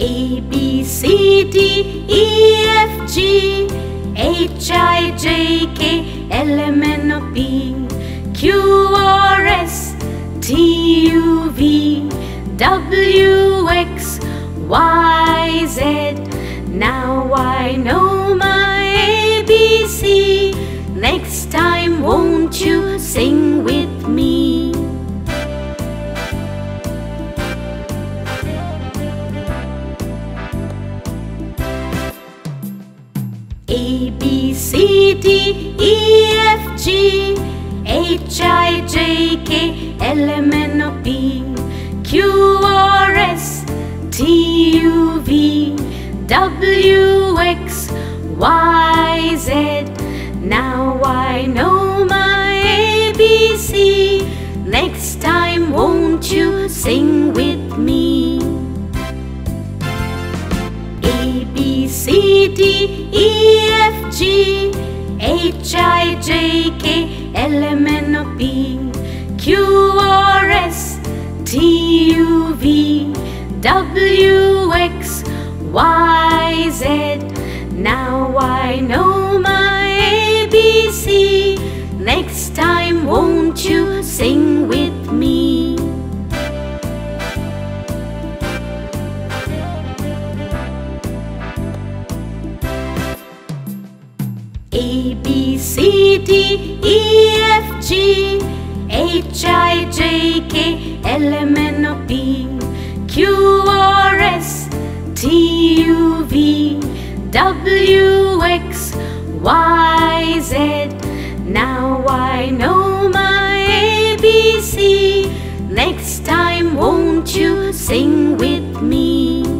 A B C D E F G H I J K L M N O P Q R S T U V W X Y Z. Now I know A B C D E F G H I J K L M N O P Q R S T U V W X Y Z. Now I know my ABC Next time won't you sing with me? A B C D E F G H I J K L M N O P Q R S T U V W X Y Z. Now I know my ABC Next time won't you sing A B C D E F G H I J K L M N O P Q R S T U V W X Y Z. Now I know my ABC Next time won't you sing with me